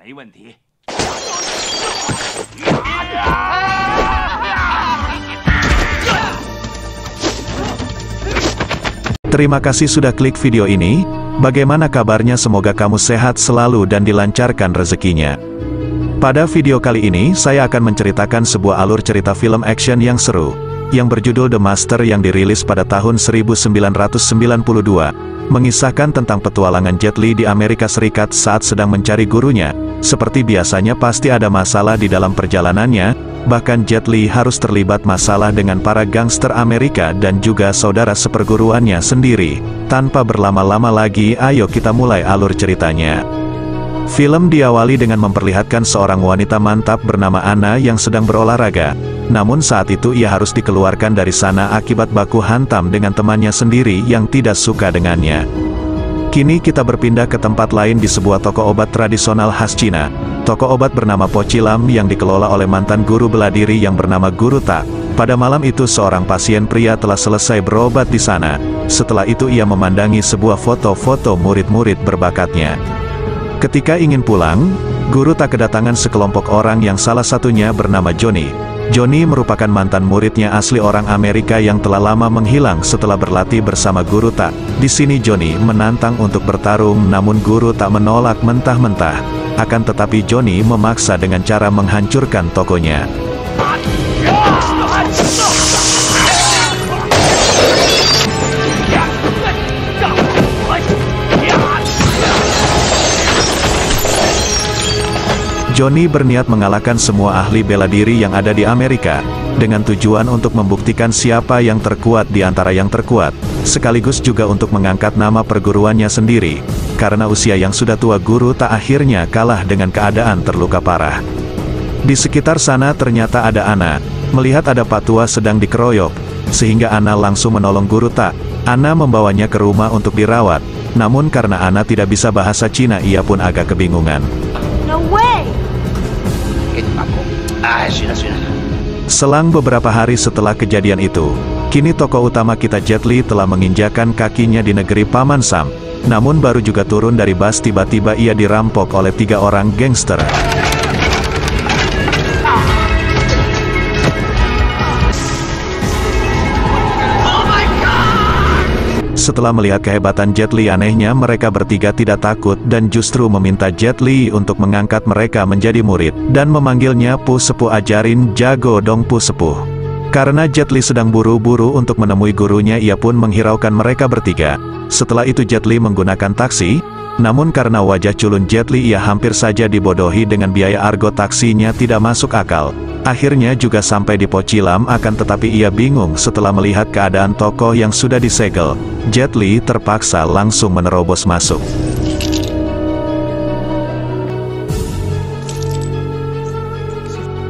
没问题。 Terima kasih sudah klik video ini. Bagaimana kabarnya? Semoga kamu sehat selalu dan dilancarkan rezekinya. Pada video kali ini, saya akan menceritakan sebuah alur cerita film action yang seru, yang berjudul The Master yang dirilis pada tahun 1992, mengisahkan tentang petualangan Jet Li di Amerika Serikat saat sedang mencari gurunya. Seperti biasanya pasti ada masalah di dalam perjalanannya, bahkan Jet Li harus terlibat masalah dengan para gangster Amerika dan juga saudara seperguruannya sendiri. Tanpa berlama-lama lagi, ayo kita mulai alur ceritanya. Film diawali dengan memperlihatkan seorang wanita mantap bernama Anna yang sedang berolahraga. Namun saat itu ia harus dikeluarkan dari sana akibat baku hantam dengan temannya sendiri yang tidak suka dengannya. Kini kita berpindah ke tempat lain di sebuah toko obat tradisional khas Cina. Toko obat bernama Pocilam yang dikelola oleh mantan guru bela diri yang bernama Guru Tak. Pada malam itu seorang pasien pria telah selesai berobat di sana. Setelah itu ia memandangi sebuah foto-foto murid-murid berbakatnya. Ketika ingin pulang, guru tak kedatangan sekelompok orang yang salah satunya bernama Johnny. Johnny merupakan mantan muridnya asli orang Amerika yang telah lama menghilang setelah berlatih bersama guru tak. Di sini Johnny menantang untuk bertarung namun guru tak menolak mentah-mentah. Akan tetapi Johnny memaksa dengan cara menghancurkan tokonya. Johnny berniat mengalahkan semua ahli bela diri yang ada di Amerika, dengan tujuan untuk membuktikan siapa yang terkuat di antara yang terkuat, sekaligus juga untuk mengangkat nama perguruannya sendiri, karena usia yang sudah tua guru tak akhirnya kalah dengan keadaan terluka parah. Di sekitar sana ternyata ada Ana, melihat ada patua sedang dikeroyok, sehingga Ana langsung menolong guru tak. Ana membawanya ke rumah untuk dirawat, namun karena Ana tidak bisa bahasa Cina ia pun agak kebingungan. Selang beberapa hari setelah kejadian itu, kini tokoh utama kita Jet Li telah menginjakan kakinya di negeri Paman Sam. Namun baru juga turun dari bus tiba-tiba ia dirampok oleh tiga orang gangster. Setelah melihat kehebatan Jet Li anehnya mereka bertiga tidak takut dan justru meminta Jet Li untuk mengangkat mereka menjadi murid, dan memanggilnya Pu Sepuh ajarin jago dong Pu Sepuh. Karena Jet Li sedang buru-buru untuk menemui gurunya ia pun menghiraukan mereka bertiga. Setelah itu Jet Li menggunakan taksi, namun karena wajah culun Jet Li ia hampir saja dibodohi dengan biaya argo taksinya tidak masuk akal. Akhirnya juga sampai di Pocilam akan tetapi ia bingung setelah melihat keadaan toko yang sudah disegel. Jet Li terpaksa langsung menerobos masuk.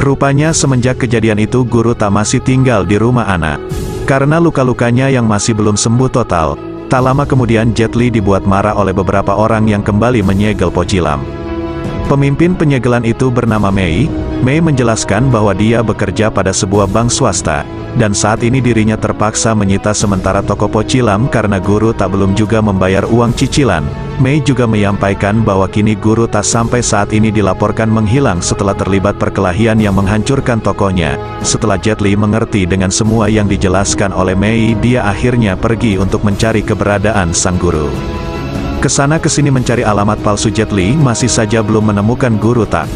Rupanya semenjak kejadian itu guru tak masih tinggal di rumah anak. Karena luka-lukanya yang masih belum sembuh total, tak lama kemudian Jet Li dibuat marah oleh beberapa orang yang kembali menyegel Pocilam. Pemimpin penyegelan itu bernama Mei. Mei menjelaskan bahwa dia bekerja pada sebuah bank swasta, dan saat ini dirinya terpaksa menyita sementara toko Pocilam karena guru tak belum juga membayar uang cicilan. Mei juga menyampaikan bahwa kini guru tak sampai saat ini dilaporkan menghilang setelah terlibat perkelahian yang menghancurkan tokonya. Setelah Jet Li mengerti dengan semua yang dijelaskan oleh Mei, dia akhirnya pergi untuk mencari keberadaan sang guru. Ke sana ke sini mencari alamat palsu Jet Li masih saja belum menemukan guru tak.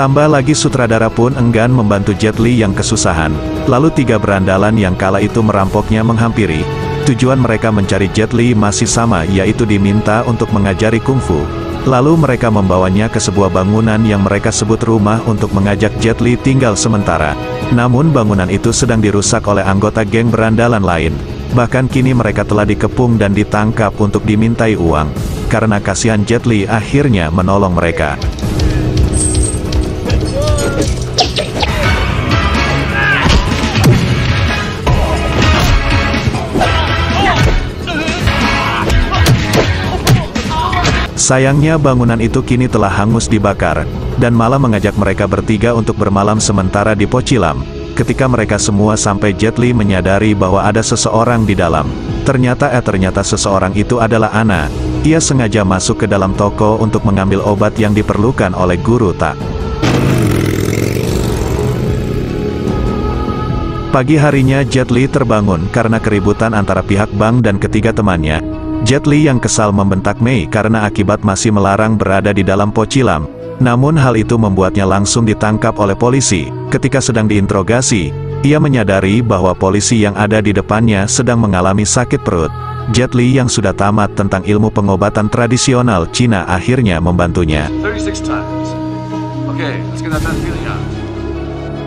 Tambah lagi sutradara pun enggan membantu Jet Li yang kesusahan. Lalu tiga berandalan yang kala itu merampoknya menghampiri. Tujuan mereka mencari Jet Li masih sama yaitu diminta untuk mengajari kungfu. Lalu mereka membawanya ke sebuah bangunan yang mereka sebut rumah untuk mengajak Jet Li tinggal sementara. Namun bangunan itu sedang dirusak oleh anggota geng berandalan lain. Bahkan kini mereka telah dikepung dan ditangkap untuk dimintai uang. Karena kasihan Jet Li akhirnya menolong mereka. Sayangnya bangunan itu kini telah hangus dibakar, dan malah mengajak mereka bertiga untuk bermalam sementara di Pocilam. Ketika mereka semua sampai Jet Li menyadari bahwa ada seseorang di dalam. Ternyata eh ternyata seseorang itu adalah Ana. ia sengaja masuk ke dalam toko untuk mengambil obat yang diperlukan oleh guru tak. Pagi harinya Jet Li terbangun karena keributan antara pihak bank dan ketiga temannya. Jet Li yang kesal membentak Mei karena akibat masih melarang berada di dalam pocilam. Namun hal itu membuatnya langsung ditangkap oleh polisi. Ketika sedang diinterogasi, ia menyadari bahwa polisi yang ada di depannya sedang mengalami sakit perut. Jet Li yang sudah tamat tentang ilmu pengobatan tradisional Cina akhirnya membantunya.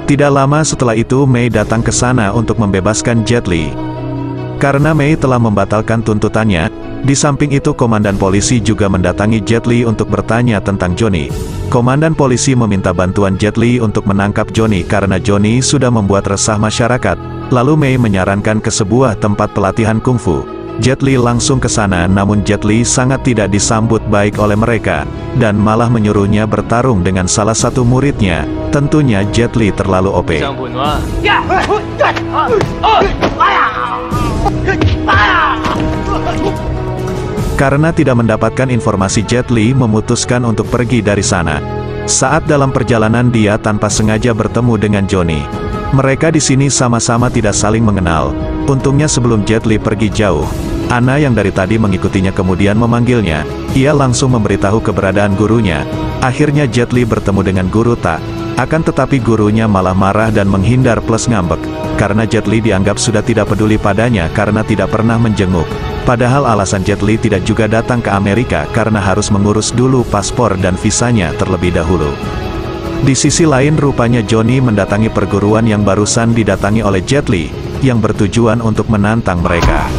Tidak lama setelah itu Mei datang ke sana untuk membebaskan Jet Li. Karena Mei telah membatalkan tuntutannya, di samping itu komandan polisi juga mendatangi Jet Li untuk bertanya tentang Johnny. Komandan polisi meminta bantuan Jet Li untuk menangkap Johnny karena Johnny sudah membuat resah masyarakat. Lalu Mei menyarankan ke sebuah tempat pelatihan kungfu. Jet Li langsung ke sana namun Jet Li sangat tidak disambut baik oleh mereka, dan malah menyuruhnya bertarung dengan salah satu muridnya. Tentunya Jet Li terlalu OP. Karena tidak mendapatkan informasi Jet Li memutuskan untuk pergi dari sana. Saat dalam perjalanan dia tanpa sengaja bertemu dengan Johnny. Mereka di sini sama-sama tidak saling mengenal. Untungnya sebelum Jet Li pergi jauh, Ana yang dari tadi mengikutinya kemudian memanggilnya. Ia langsung memberitahu keberadaan gurunya. Akhirnya Jet Li bertemu dengan guru Tak. Akan tetapi gurunya malah marah dan menghindar plus ngambek. Karena Jet Li dianggap sudah tidak peduli padanya karena tidak pernah menjenguk. Padahal alasan Jet Li tidak juga datang ke Amerika karena harus mengurus dulu paspor dan visanya terlebih dahulu. Di sisi lain rupanya Johnny mendatangi perguruan yang barusan didatangi oleh Jet Li, yang bertujuan untuk menantang mereka.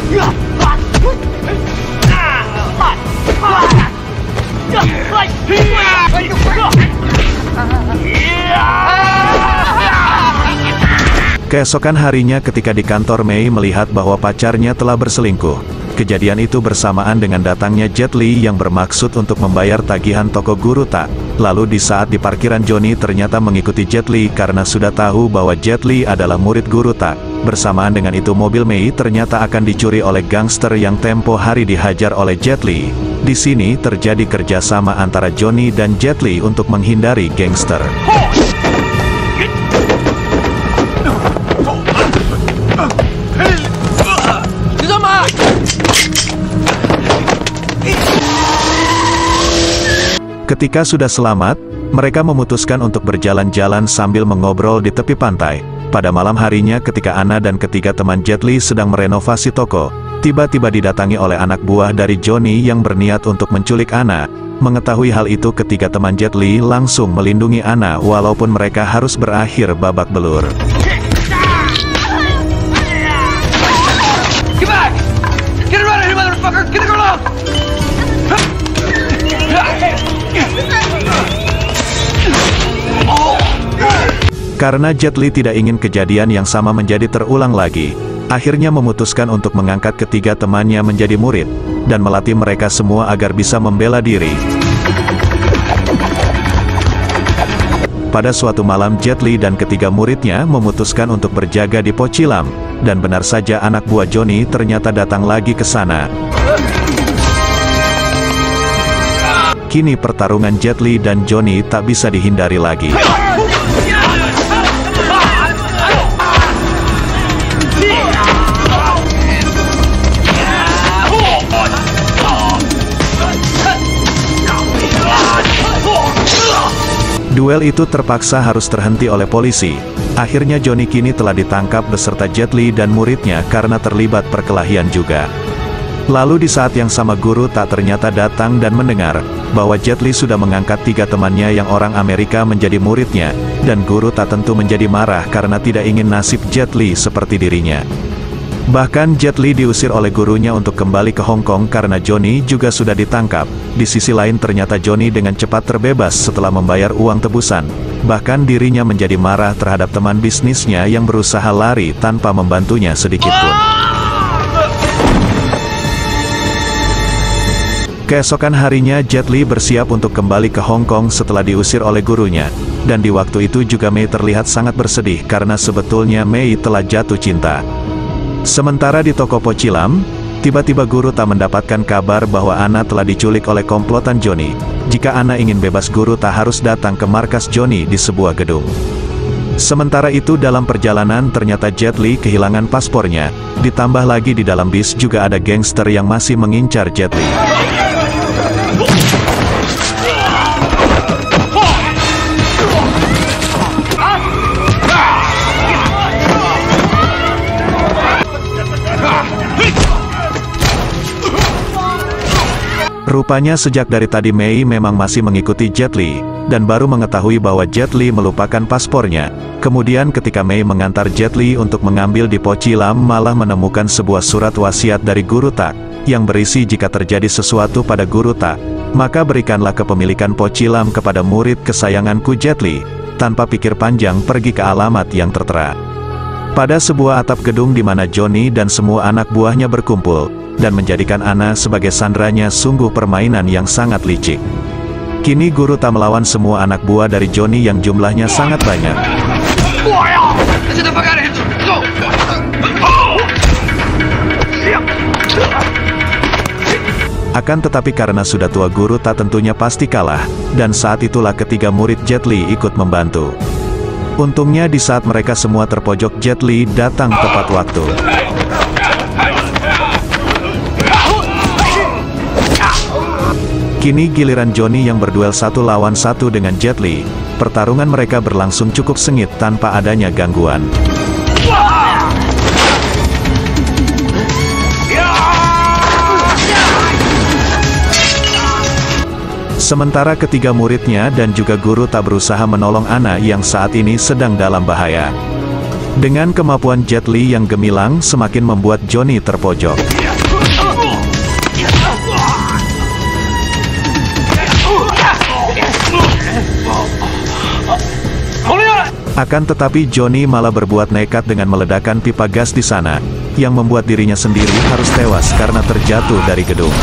Keesokan harinya ketika di kantor Mei melihat bahwa pacarnya telah berselingkuh. Kejadian itu bersamaan dengan datangnya Jet Li yang bermaksud untuk membayar tagihan toko guru tak. Lalu di saat di parkiran Johnny ternyata mengikuti Jet Li karena sudah tahu bahwa Jet Li adalah murid guru tak. Bersamaan dengan itu mobil Mei ternyata akan dicuri oleh gangster yang tempo hari dihajar oleh Jet Li. Di sini terjadi kerjasama antara Johnny dan Jet Li untuk menghindari gangster. Ketika sudah selamat, mereka memutuskan untuk berjalan-jalan sambil mengobrol di tepi pantai. Pada malam harinya ketika Ana dan ketiga teman Jet Li sedang merenovasi toko, tiba-tiba didatangi oleh anak buah dari Johnny yang berniat untuk menculik Ana. Mengetahui hal itu ketiga teman Jet Li langsung melindungi Ana walaupun mereka harus berakhir babak belur. Karena Jet Li tidak ingin kejadian yang sama menjadi terulang lagi, akhirnya memutuskan untuk mengangkat ketiga temannya menjadi murid, dan melatih mereka semua agar bisa membela diri. Pada suatu malam Jet Li dan ketiga muridnya memutuskan untuk berjaga di Pocilam, dan benar saja anak buah Johnny ternyata datang lagi ke sana. Kini pertarungan Jet Li dan Johnny tak bisa dihindari lagi. Duel itu terpaksa harus terhenti oleh polisi. Akhirnya Johnny kini telah ditangkap beserta Jet Li dan muridnya karena terlibat perkelahian juga. Lalu di saat yang sama guru tak ternyata datang dan mendengar, bahwa Jet Li sudah mengangkat tiga temannya yang orang Amerika menjadi muridnya, dan guru tak tentu menjadi marah karena tidak ingin nasib Jet Li seperti dirinya. Bahkan Jet Li diusir oleh gurunya untuk kembali ke Hong Kong karena Johnny juga sudah ditangkap. Di sisi lain ternyata Johnny dengan cepat terbebas setelah membayar uang tebusan. Bahkan dirinya menjadi marah terhadap teman bisnisnya yang berusaha lari tanpa membantunya sedikit pun. Keesokan harinya Jet Li bersiap untuk kembali ke Hong Kong setelah diusir oleh gurunya. Dan di waktu itu juga Mei terlihat sangat bersedih karena sebetulnya Mei telah jatuh cinta. Sementara di toko Pocilam, Tiba-tiba guru tak mendapatkan kabar bahwa Ana telah diculik oleh komplotan Johnny. Jika Ana ingin bebas guru tak harus datang ke markas Johnny di sebuah gedung. Sementara itu dalam perjalanan ternyata Jet Li kehilangan paspornya, ditambah lagi di dalam bis juga ada gangster yang masih mengincar Jet Li. Rupanya sejak dari tadi Mei memang masih mengikuti Jet Li, dan baru mengetahui bahwa Jet Li melupakan paspornya. Kemudian ketika Mei mengantar Jet Li untuk mengambil di Poci Lam malah menemukan sebuah surat wasiat dari Guru Tak, yang berisi jika terjadi sesuatu pada Guru Tak, maka berikanlah kepemilikan Poci Lam kepada murid kesayanganku Jet Li, tanpa pikir panjang pergi ke alamat yang tertera. Pada sebuah atap gedung di mana Johnny dan semua anak buahnya berkumpul, dan menjadikan Ana sebagai sandranya sungguh permainan yang sangat licik. Kini guru tak melawan semua anak buah dari Johnny yang jumlahnya sangat banyak. Akan tetapi karena sudah tua guru tak tentunya pasti kalah, dan saat itulah ketiga murid Jet Li ikut membantu. Untungnya di saat mereka semua terpojok Jet Li datang tepat waktu. Kini giliran Johnny yang berduel satu lawan satu dengan Jet Li. Pertarungan mereka berlangsung cukup sengit tanpa adanya gangguan. Sementara ketiga muridnya dan juga guru tak berusaha menolong Ana yang saat ini sedang dalam bahaya. Dengan kemampuan Jet Li yang gemilang semakin membuat Johnny terpojok. Akan tetapi Johnny malah berbuat nekat dengan meledakkan pipa gas di sana, yang membuat dirinya sendiri harus tewas karena terjatuh dari gedung.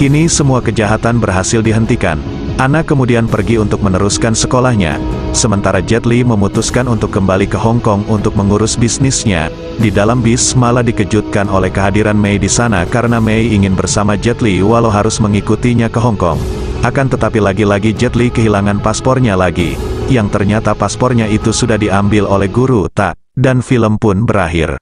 Kini semua kejahatan berhasil dihentikan. Ana kemudian pergi untuk meneruskan sekolahnya, sementara Jet Li memutuskan untuk kembali ke Hong Kong untuk mengurus bisnisnya. Di dalam bis malah dikejutkan oleh kehadiran Mei di sana karena Mei ingin bersama Jet Li walau harus mengikutinya ke Hong Kong. Akan tetapi lagi-lagi Jet Li kehilangan paspornya lagi, yang ternyata paspornya itu sudah diambil oleh guru tak, dan film pun berakhir.